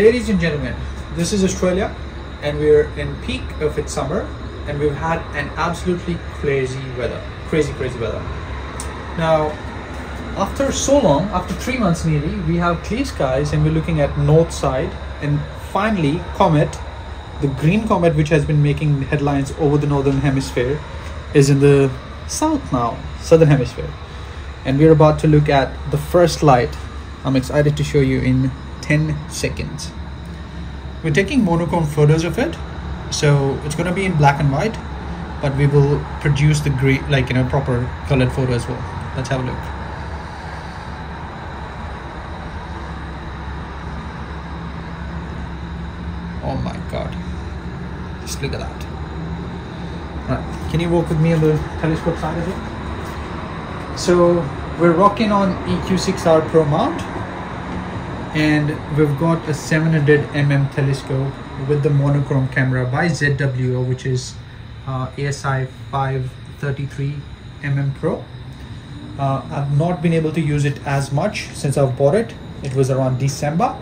Ladies and gentlemen, this is Australia and we're in peak of its summer and we've had an absolutely crazy weather. Crazy, crazy weather. Now, after so long, after three months nearly, we have clear skies and we're looking at north side and finally Comet, the green comet which has been making headlines over the northern hemisphere is in the south now, southern hemisphere. And we're about to look at the first light. I'm excited to show you in 10 seconds. We're taking monochrome photos of it, so it's going to be in black and white, but we will produce the green, like you know, proper colored photo as well. Let's have a look. Oh my god. Just look at that. Right. Can you walk with me on the telescope side of it? So we're rocking on EQ6R Pro mount and we've got a 700 mm telescope with the monochrome camera by ZWO which is uh, ASI 533 mm Pro. Uh, I've not been able to use it as much since I've bought it. It was around December,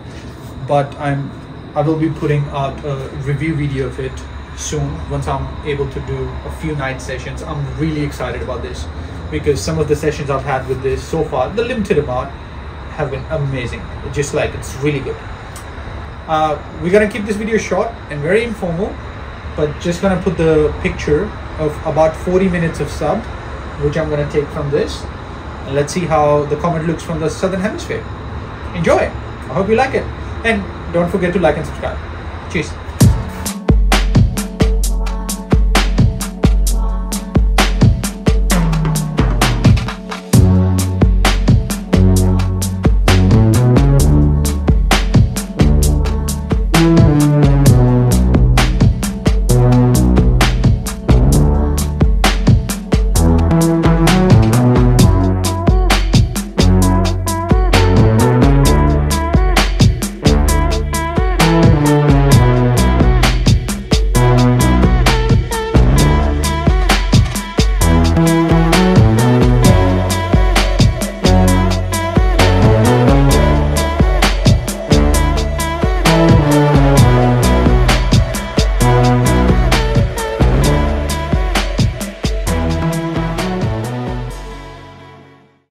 but I'm I will be putting out a review video of it soon once I'm able to do a few night sessions. I'm really excited about this because some of the sessions I've had with this so far, the limited amount, have been amazing. Just like it's really good. Uh, we're gonna keep this video short and very informal, but just gonna put the picture of about 40 minutes of sub, which I'm gonna take from this. And let's see how the comet looks from the southern hemisphere. Enjoy! I hope you like it. And don't forget to like and subscribe. Cheers.